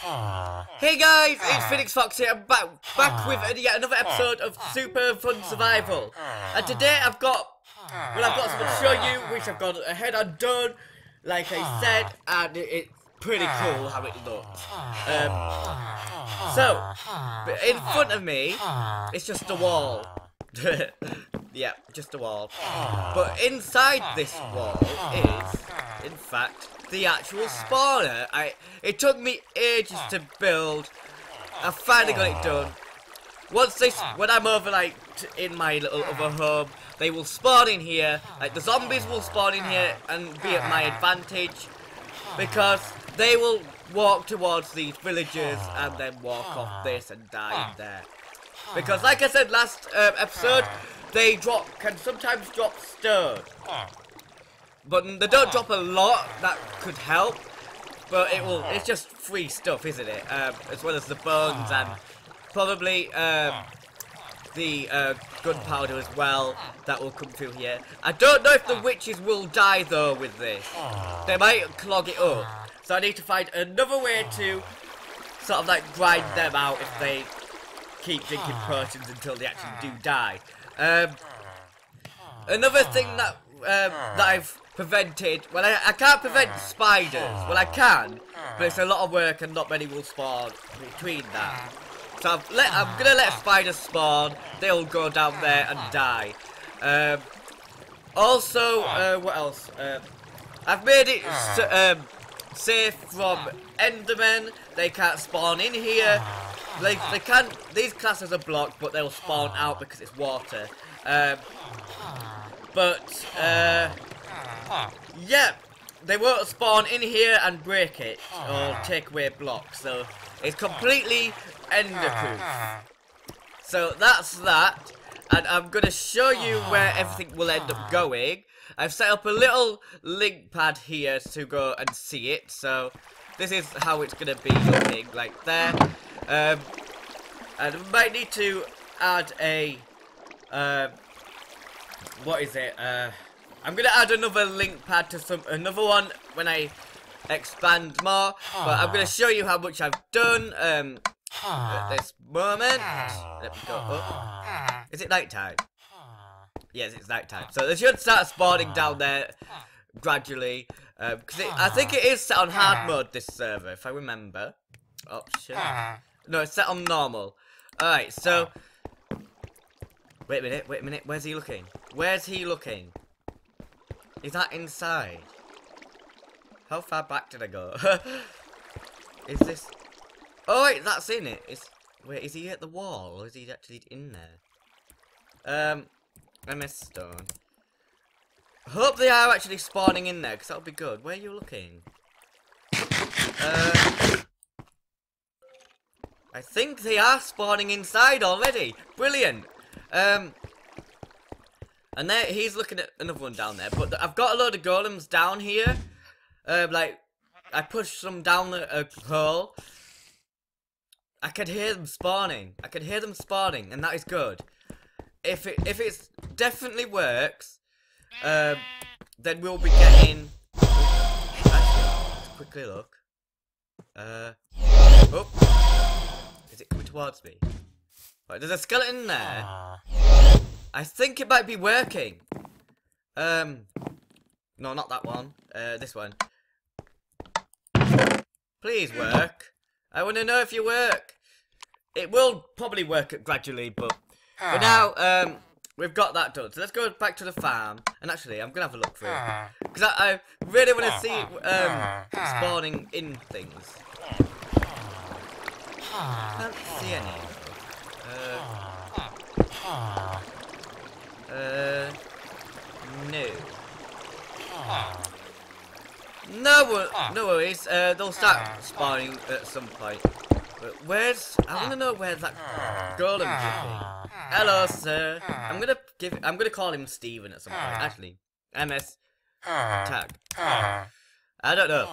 Hey guys, it's Phionix Fox here. I'm back, back with yet another episode of Super Fun Survival. And today I've got, well, I've got something to show you, which I've got ahead and done, like I said, and it's pretty cool how it looks. Um, so, in front of me, it's just a wall. yeah, just a wall. But inside this wall is, in fact, the actual spawner. I it took me ages to build. I finally got it done. Once they, when I'm over like in my little other home, they will spawn in here. Like the zombies will spawn in here and be at my advantage because they will walk towards these villages and then walk off this and die in there. Because like I said last um, episode, they drop can sometimes drop stone. Ah. But they don't ah. drop a lot, that could help. But it will, it's just free stuff, isn't it? Um, as well as the bones and ah. probably um, the uh, gunpowder as well that will come through here. I don't know if the witches will die though with this. They might clog it up. So I need to find another way to sort of like grind them out if they keep drinking potions until they actually do die. Um, another thing that um, that I've prevented. Well, I, I can't prevent spiders. Well, I can, but it's a lot of work and not many will spawn between that. So let, I'm gonna let spiders spawn. They'll go down there and die. Um, also, uh, what else? Um, I've made it um, safe from Endermen. They can't spawn in here. They, they can. These classes are blocked, but they'll spawn out because it's water. Um, but uh, yeah, they won't spawn in here and break it or take away blocks. So it's completely enderproof. So that's that. And I'm going to show you where everything will end up going. I've set up a little link pad here to go and see it. So this is how it's going to be looking, like there. Um, and we might need to add a... Um, what is it? Uh, I'm going to add another link pad to some another one when I expand more. But I'm going to show you how much I've done. Um, at this moment. Let me go up. Is it night time? Yes, it's night time. So they should start spawning down there gradually. Uh, because I think it ah, is set on hard mode, this server, if I remember. Oh, Option. Ah. No, it's set on normal. Alright, so... Ah. Wait a minute, wait a minute. Where's he looking? Where's he looking? Is that inside? How far back did I go? is this... Oh wait, that's in it. It's wait, is he at the wall or is he actually in there? Um, MS stone. Hope they are actually spawning in there, because that would be good. Where are you looking? Uh, I think they are spawning inside already. Brilliant. Um, and there he's looking at another one down there. But I've got a load of golems down here. Um, like I pushed some down the uh, hole. I could hear them spawning. I could hear them spawning, and that is good. If it if it definitely works, um, then we'll be getting. Actually, let's quickly look. Uh, oh, is it coming towards me? Right, there's a skeleton there. I think it might be working. Um, no, not that one. Uh, this one. Please work. I want to know if you work. It will probably work gradually, but for now, um, we've got that done. So let's go back to the farm. And actually, I'm going to have a look through. Ah. Because I, I, really want to see ah. um, ah. spawning in things. can't see any. Uh, uh, no. No, no worries. Uh, they'll start spawning at some point. But where's? I want to know where that golem is. Hello, ah. sir. I'm gonna give. I'm gonna call him Steven at some point. Ah. Actually, MS ah. tag. I don't know.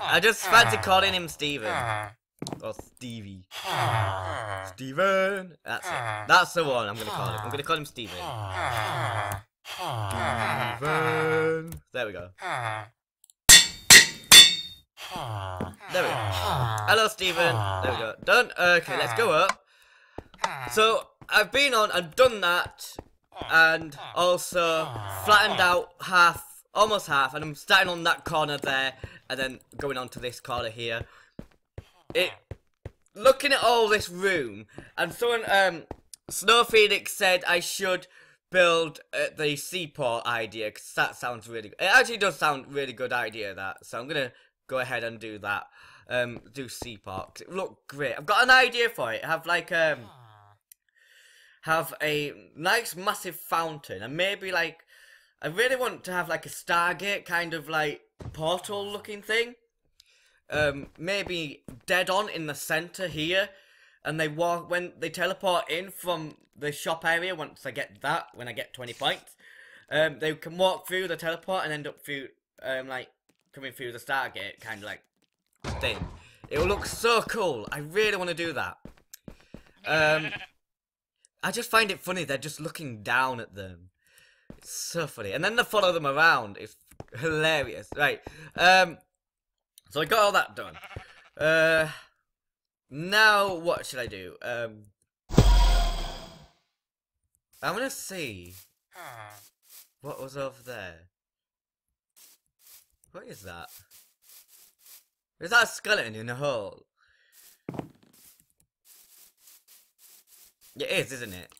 I just fancy calling him Steven or Stevie. Steven. That's it. That's the one I'm gonna call him. I'm gonna call him Steven. Steven. There we go. There we go. Hello, Stephen. There we go. Done. Okay, let's go up. So, I've been on and done that, and also flattened out half, almost half, and I'm starting on that corner there, and then going on to this corner here. It, looking at all this room, and someone, um, Snow Phoenix said I should build uh, the seaport idea, because that sounds really good. It actually does sound really good idea, that, so I'm gonna go ahead and do that. Um, do seaport, it look great. I've got an idea for it. Have like, um have a nice massive fountain and maybe like I really want to have like a Stargate kind of like portal looking thing. Um, maybe dead on in the center here, and they walk when they teleport in from the shop area. Once I get that, when I get twenty points, um, they can walk through the teleport and end up through um like coming through the Stargate kind of like thing. It will look so cool. I really want to do that. Um. I just find it funny. They're just looking down at them. It's so funny. And then they follow them around. It's hilarious. Right. Um. So I got all that done. Uh. Now what should I do? Um. I'm gonna see what was over there. What is that? Is that a skeleton in a hole? It is, isn't it?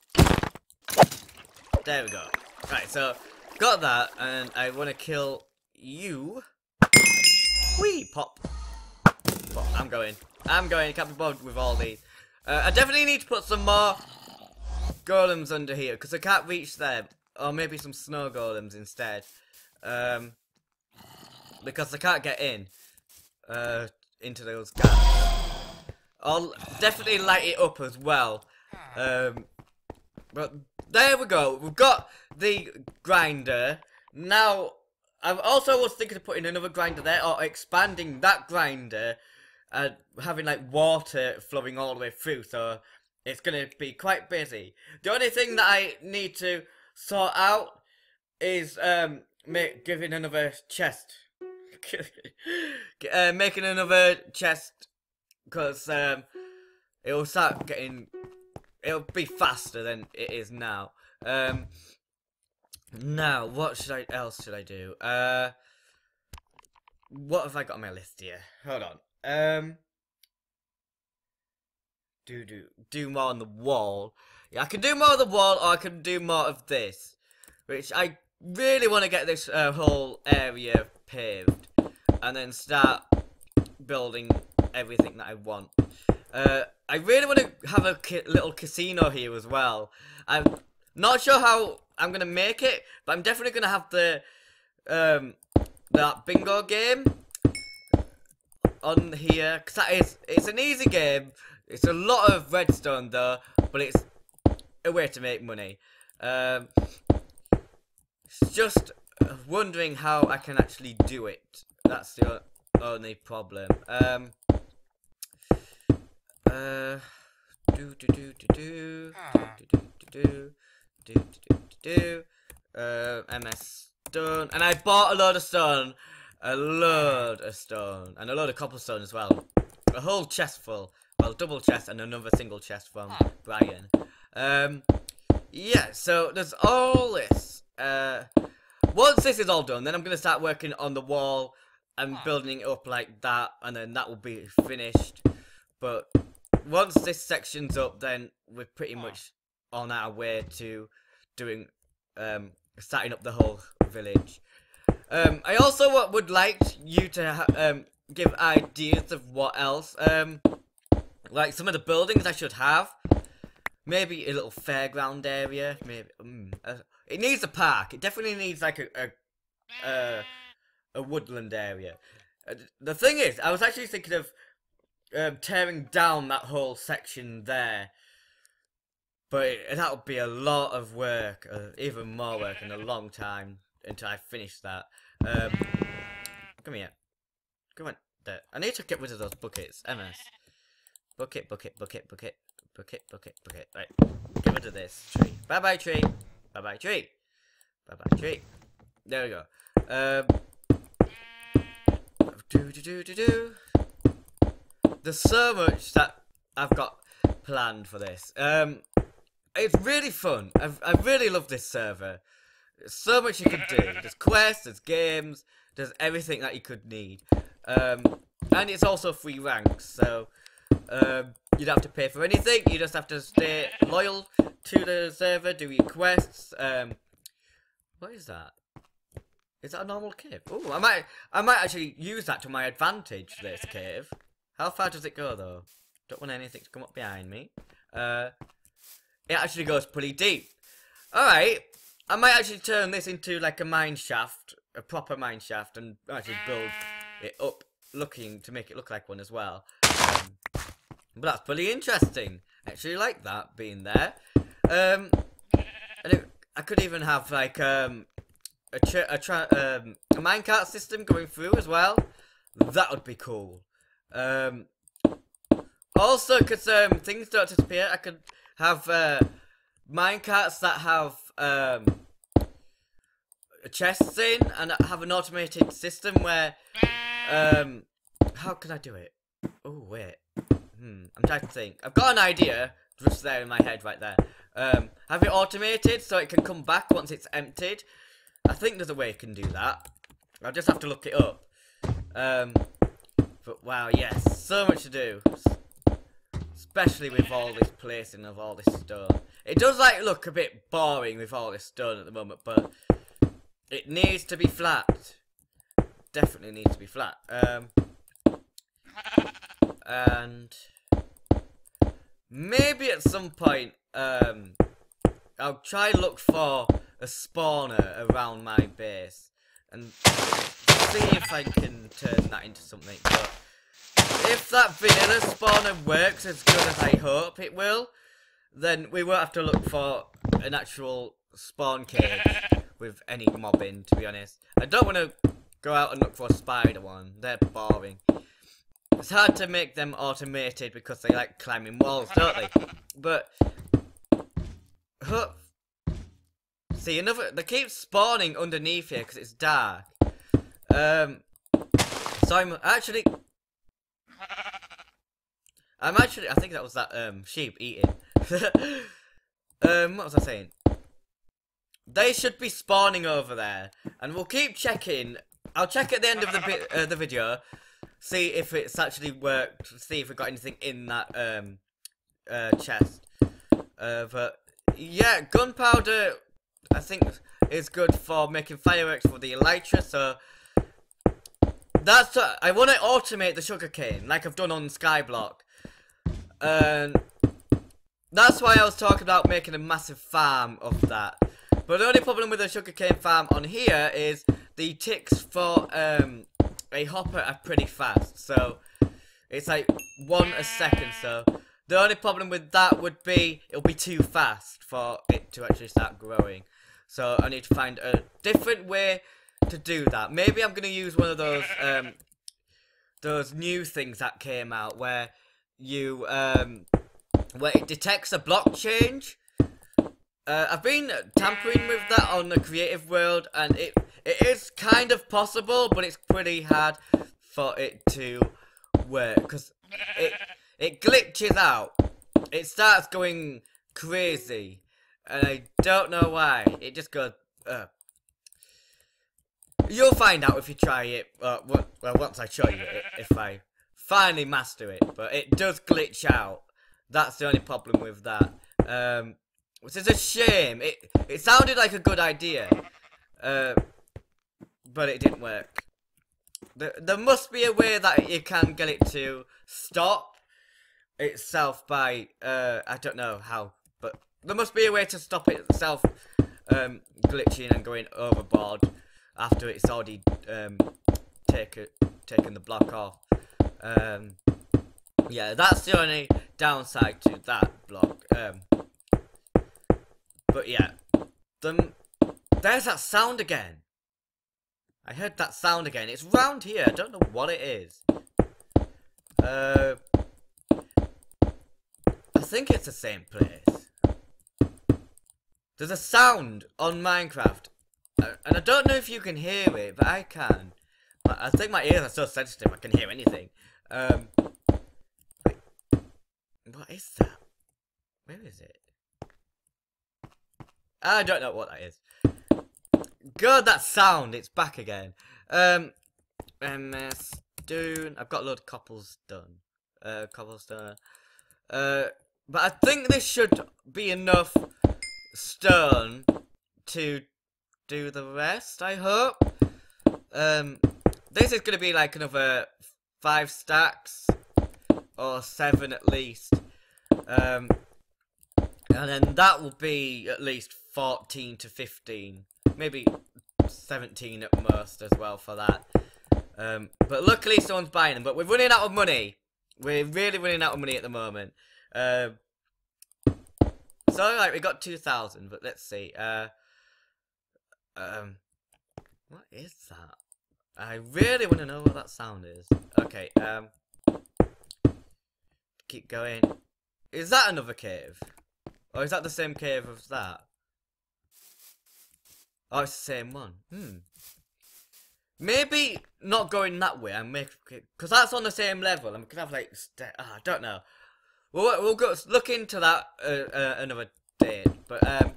There we go. Right, so, got that, and I want to kill you. Wee, pop. pop. I'm going. I'm going. Can't be bothered with all these. Uh, I definitely need to put some more golems under here, because I can't reach them. Or maybe some snow golems instead. Um, because I can't get in. Uh, into those gaps. I'll definitely light it up as well. Um, but there we go. We've got the grinder. Now, I also was thinking of putting another grinder there, or expanding that grinder, and having like water flowing all the way through, so it's going to be quite busy. The only thing that I need to sort out is um, make, giving another chest. uh, making another chest, because um, it will start getting it'll be faster than it is now. Um, now, what should I else should I do? Uh, what have I got on my list here? Hold on. Um, do do do more on the wall. Yeah, I can do more on the wall, or I can do more of this, which I really want to get this uh, whole area paved, and then start building everything that I want. Uh, I really want to have a ca little casino here as well. I'm not sure how I'm gonna make it, but I'm definitely gonna have the um that bingo game on here because that is it's an easy game. It's a lot of redstone though, but it's a way to make money. Um, just wondering how I can actually do it. That's the only problem. Um, uh, do do do do do do do do do do do do. Uh, MS stone, and I bought a load of stone, a load of stone, and a load of cobblestone as well. A whole chest full, well, double chest and another single chest from Brian. Um, yeah, so there's all this. Uh, once this is all done, then I'm gonna start working on the wall and building it up like that, and then that will be finished. But once this section's up, then we're pretty much on our way to doing, um, starting up the whole village. Um, I also would like you to um, give ideas of what else, um, like some of the buildings I should have. Maybe a little fairground area. Maybe mm, uh, it needs a park. It definitely needs like a a, uh, a woodland area. Uh, the thing is, I was actually thinking of um, tearing down that whole section there. But that would be a lot of work, uh, even more work, in a long time until I finish that. Um, come here. Come on. There. I need to get rid of those buckets. MS. Bucket, bucket, bucket, bucket, bucket, bucket, bucket. Right. Get rid of this tree. Bye bye, tree. Bye bye, tree. Bye bye, tree. There we go. Um, Do do do do do. There's so much that I've got planned for this. Um, it's really fun. I've, I really love this server. There's so much you can do. There's quests, there's games, there's everything that you could need. Um, and it's also free ranks, so um, you don't have to pay for anything. You just have to stay loyal to the server, do your quests. Um, what is that? Is that a normal cave? Oh, I might, I might actually use that to my advantage. This cave. How far does it go though? Don't want anything to come up behind me. Uh, it actually goes pretty deep. Alright, I might actually turn this into like a mine shaft, a proper mine shaft, and actually build it up, looking to make it look like one as well. Um, but that's pretty interesting. Actually like that being there. Um, and it, I could even have like um, a a, um, a minecart system going through as well. That would be cool. Um, also, because um, things don't disappear, I could have uh, minecarts that have um, chests in and have an automated system where um, how can I do it? Oh wait, hmm, I'm trying to think. I've got an idea just there in my head right there. Um, have it automated so it can come back once it's emptied. I think there's a way you can do that. I'll just have to look it up. Um, but wow, yes, so much to do. Especially with all this placing of all this stone. It does like look a bit boring with all this stone at the moment, but it needs to be flat. Definitely needs to be flat. Um, and maybe at some point, um, I'll try and look for a spawner around my base and see if I can turn that into something. But if that vanilla spawner works as good as I hope it will, then we won't have to look for an actual spawn cage with any mobbing, to be honest. I don't want to go out and look for a spider one. They're boring. It's hard to make them automated because they like climbing walls, don't they? But... Huh, see, another... They keep spawning underneath here because it's dark. Um... I'm actually... I'm actually... I think that was that um sheep eating. um, what was I saying? They should be spawning over there. And we'll keep checking. I'll check at the end of the uh, the video. See if it's actually worked. See if we got anything in that um, uh, chest. Uh, but yeah, gunpowder I think is good for making fireworks for the elytra. So that's uh, I want to automate the sugarcane like I've done on Skyblock. And that's why I was talking about making a massive farm of that. But the only problem with the sugarcane farm on here is the ticks for um, a hopper are pretty fast. So it's like one a second. So the only problem with that would be it'll be too fast for it to actually start growing. So I need to find a different way to do that. Maybe I'm gonna use one of those um, those new things that came out where you um, where it detects a block change uh, I've been tampering with that on the creative world, and it it is kind of possible, but it's pretty hard for it to work because it it glitches out. It starts going crazy, and I don't know why. It just goes. You'll find out if you try it. Uh, well, once I show you it, if I finally master it, but it does glitch out. That's the only problem with that. Um, which is a shame. It it sounded like a good idea, uh, but it didn't work. There, there must be a way that you can get it to stop itself by, uh, I don't know how, but there must be a way to stop itself um, glitching and going overboard after it's already um, taken taken the block off. Um, yeah, that's the only downside to that block. Um, but yeah, the, there's that sound again. I heard that sound again. It's round here. I don't know what it is. Uh, I think it's the same place. There's a sound on Minecraft. And I don't know if you can hear it, but I can. I think my ears are so sensitive I can hear anything. Um, wait, what is that? Where is it? I don't know what that is. Good, that sound. It's back again. Um, MS Dune. I've got a load of couples done. Uh, cobblestone. Uh, but I think this should be enough stone to do the rest. I hope. Um, this is gonna be like another five stacks or seven at least. Um, and then that will be at least 14 to 15. Maybe 17 at most as well for that. Um, but luckily someone's buying them. But we're running out of money. We're really running out of money at the moment. Um, so, like, we got 2,000, but let's see. Uh, um, what is that? I really want to know what that sound is. Okay, um, keep going. Is that another cave? Or is that the same cave as that? Oh, it's the same one. Hmm. Maybe not going that way and make because that's on the same level. we could have like ah, I don't know. We'll we'll go look into that uh, uh, another day. But um,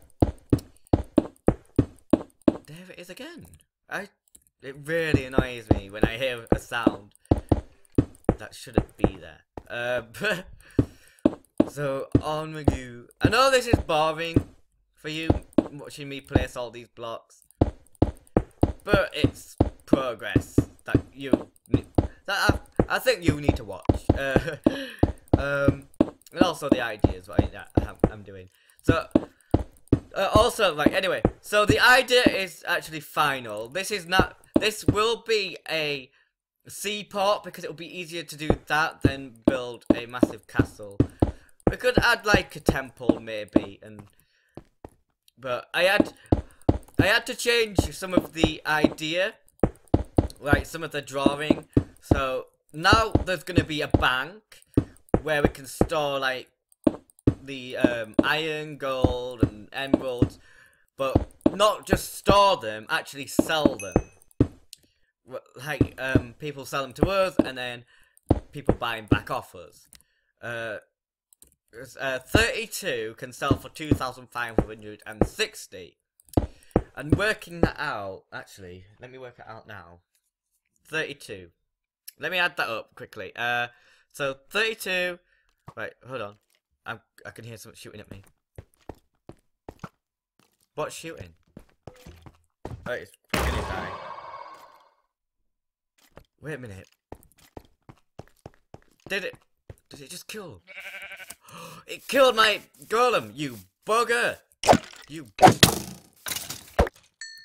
there it is again. I it really annoys me when I hear a sound that shouldn't be there. Uh, so on with you. I know this is boring for you watching me place all these blocks, but it's progress that you that I, I think you need to watch. Uh, um, and also the ideas what I, I'm doing. So. Uh, also, like, anyway, so the idea is actually final. This is not, this will be a seaport because it will be easier to do that than build a massive castle. We could add, like, a temple, maybe, and, but I had, I had to change some of the idea like some of the drawing. So now there's gonna be a bank where we can store like the um, iron, gold, and emeralds, but not just store them, actually sell them. Like um, people sell them to us, and then people buy them back off us. Uh, uh, 32 can sell for 2,560. And working that out, actually, let me work it out now. 32. Let me add that up quickly. Uh, so 32. Wait, hold on. I'm, I can hear someone shooting at me. What's shooting? Oh, it's gonna. Wait a minute. Did it? Did it just kill? it killed my golem, you bugger! You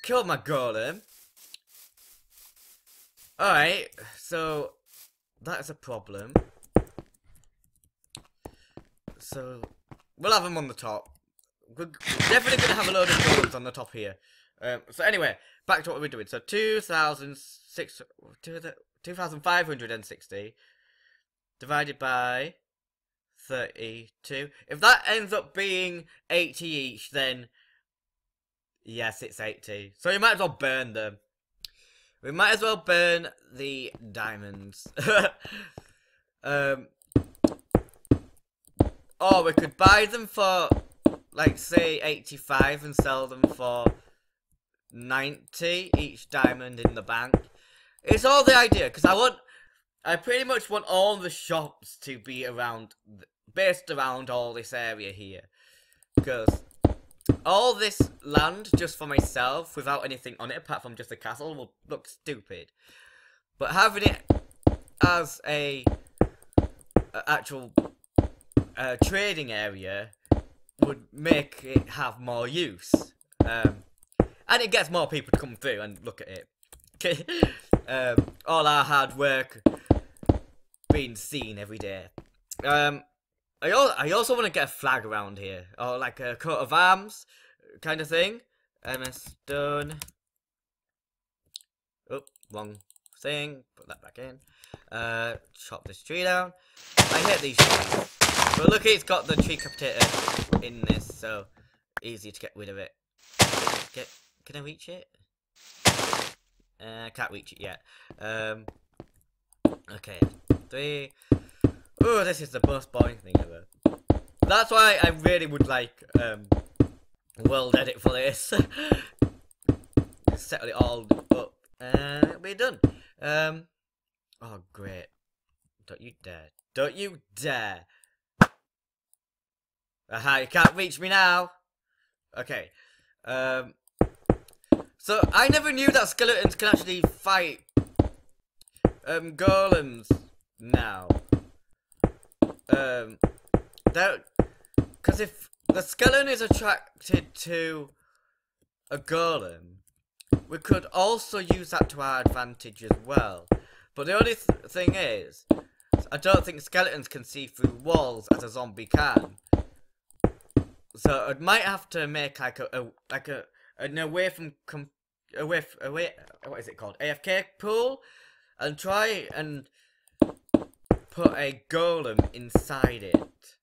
killed my golem. Alright, so that's a problem. So we'll have them on the top. We're definitely going to have a load of goals on the top here. Um, so anyway, back to what we're doing. So 2,560 divided by 32. If that ends up being 80 each, then yes, it's 80. So you might as well burn them. We might as well burn the diamonds. um, or we could buy them for, like, say, 85 and sell them for 90 each diamond in the bank. It's all the idea, because I want, I pretty much want all the shops to be around, based around all this area here. Because all this land just for myself without anything on it apart from just a castle will look stupid. But having it as a actual uh, trading area would make it have more use. Um, and it gets more people to come through and look at it. um, all our hard work being seen every day. Um, I, I also want to get a flag around here, or like a coat of arms kind of thing. MS Stone. Oh, wrong thing. Put that back in. Uh, chop this tree down. I hate these trees. But look, it's got the Treecapitator in this, so easy to get rid of it. Get, can I reach it? Uh, can't reach it yet. Um, okay, three. Oh, this is the most boring thing ever. That's why I really would like um, WorldEdit for this. Settle it all up and it'll be done. Um, oh, great. Don't you dare. Don't you dare. Aha, you can't reach me now. Okay. Um, so, I never knew that skeletons can actually fight um, golems now. Um, that because if the skeleton is attracted to a golem, we could also use that to our advantage as well. But the only th thing is, I don't think skeletons can see through walls as a zombie can. So I might have to make like a, a like a an away from com away away what is it called AFK pool, and try and put a golem inside it.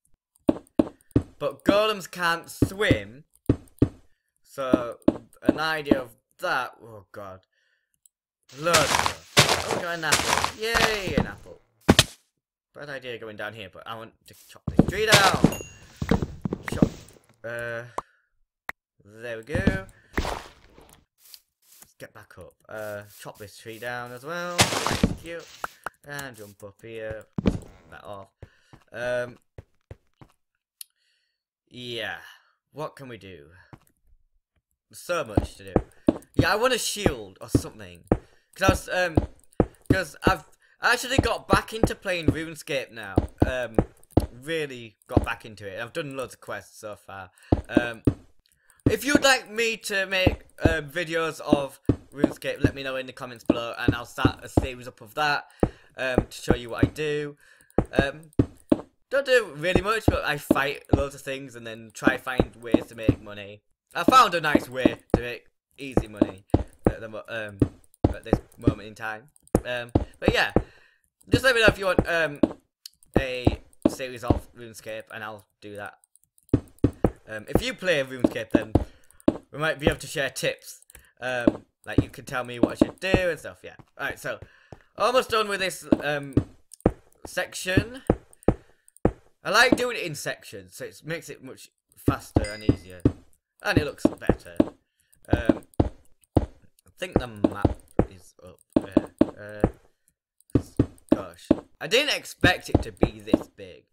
But golems can't swim, so an idea of that. Oh god, look. Oh, got an apple! Yay, an apple! Bad idea going down here, but I want to chop this tree down. Chop. Uh, there we go. Let's get back up. Uh, chop this tree down as well. Thank you. And jump up here. That off. Um. Yeah. What can we do? So much to do. Yeah, I want a shield or something. Cause I was, um, because I've actually got back into playing RuneScape now. Um, really got back into it. I've done loads of quests so far. Um, if you'd like me to make uh, videos of RuneScape, let me know in the comments below, and I'll start a series up of that um, to show you what I do. Um, don't do really much, but I fight loads of things and then try find ways to make money. I found a nice way to make easy money at, the, um, at this moment in time. Um, but yeah, just let me know if you want um, a series of RuneScape, and I'll do that. Um, if you play RuneScape, then we might be able to share tips. Um, like you can tell me what I should do and stuff. Yeah. All right. So almost done with this um, section. I like doing it in sections, so it makes it much faster and easier, and it looks better. Um, think the map is up there. Uh, gosh, I didn't expect it to be this big.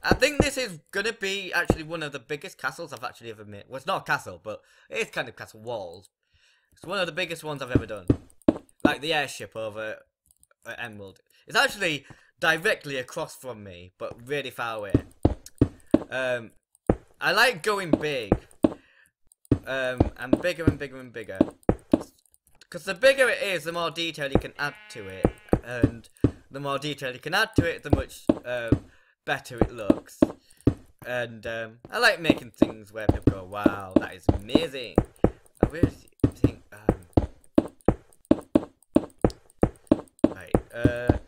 I think this is gonna be actually one of the biggest castles I've actually ever made. Well, it's not a castle, but it is kind of castle walls. It's one of the biggest ones I've ever done. Like the airship over at Emerald. It's actually directly across from me, but really far away. Um, I like going big. Um, and bigger and bigger and bigger. Because the bigger it is, the more detail you can add to it. And the more detail you can add to it, the much um, better it looks. And um, I like making things where people go, wow, that is amazing. I really think, um, right, uh,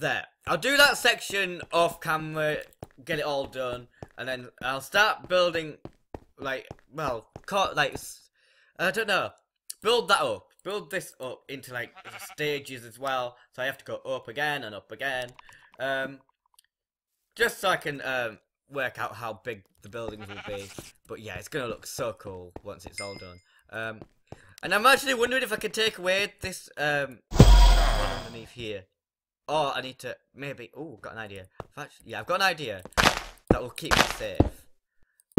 there. I'll do that section off camera, get it all done, and then I'll start building, like, well, like, I don't know, build that up, build this up into like stages as well. So I have to go up again and up again, um, just so I can um, work out how big the buildings will be. But yeah, it's gonna look so cool once it's all done. Um, and I'm actually wondering if I can take away this um, one underneath here. Oh, I need to maybe. Oh, got an idea. Actually, yeah, I've got an idea that will keep me safe.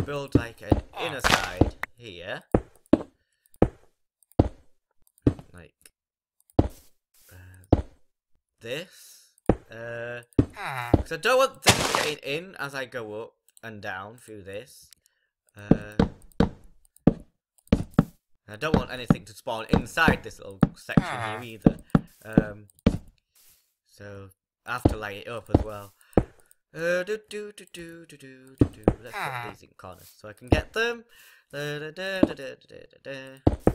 Build like an inner side here. This. Uh, because I don't want things getting in as I go up and down through this. Uh, I don't want anything to spawn inside this little section here either. Um, so I have to light it up as well. Uh, do, do, do, do, do, do, do, do. Let's put these in corners so I can get them. Da, da, da, da, da, da, da,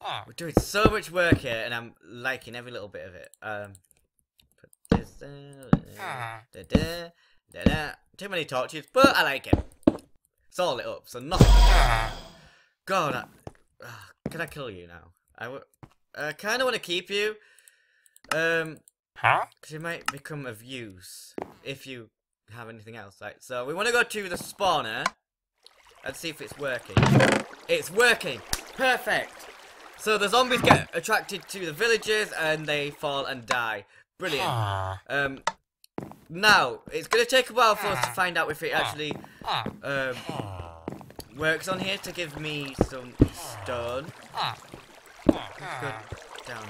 da. We're doing so much work here, and I'm liking every little bit of it. Um, put this there, da, da, da, da, Too many torches, but I like it. It's all lit up, so nothing. God, I, uh, can I kill you now? I I kind of want to keep you. Um, Huh? because you might become of use if you have anything else. Right. So we want to go to the spawner and see if it's working. It's working. Perfect. So the zombies get attracted to the villagers and they fall and die. Brilliant. Ah. Um, now it's gonna take a while for us to find out if it actually um, works on here to give me some stone. Go down.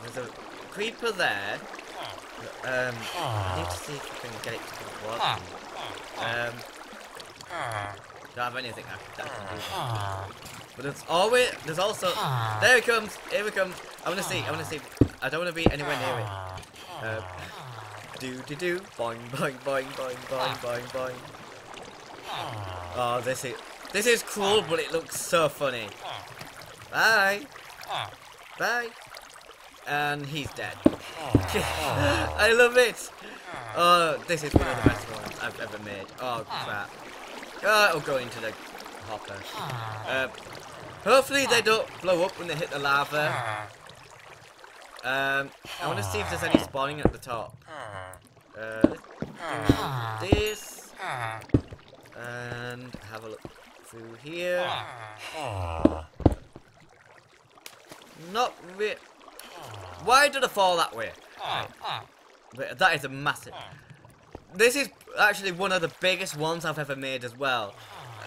there's a creeper there. Um, I need to see if I can get it to work. Um, don't have anything I- can do. But there's always, there's also, ah. there it comes, here it comes. I wanna see, I wanna see. I don't wanna be anywhere near it. Ah. Uh, do do do, boing boing boing boing boing ah. boing boing. Oh, this is, this is cruel, but it looks so funny. Bye, bye. And he's dead. I love it. Oh, this is one of the best ones I've ever made. Oh crap. Oh, it'll go into the hopper. Uh, hopefully they don't blow up when they hit the lava. Ah. Um, I want to see if there's any ah. spawning at the top. Ah. Uh, this and have a look through here. Not re- Why did I fall that way? Right. That is a massive. This is actually one of the biggest ones I've ever made as well.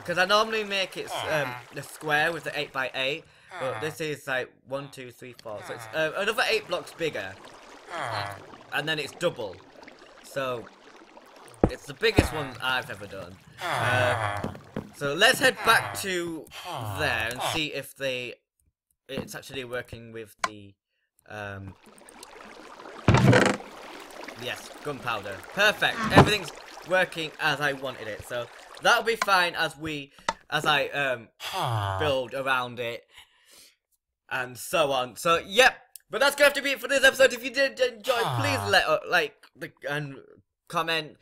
Because I normally make it um, the square with the 8x8, but this is like 1, 2, 3, 4. So it's uh, another 8 blocks bigger, and then it's double. So it's the biggest one I've ever done. Uh, so let's head back to there and see if they it's actually working with the um yes gunpowder. Perfect. Everything's working as i wanted it. So that'll be fine as we as i um build around it. And so on. So yep. But that's gonna have to be it for this episode. If you did enjoy please let uh, like the, and comment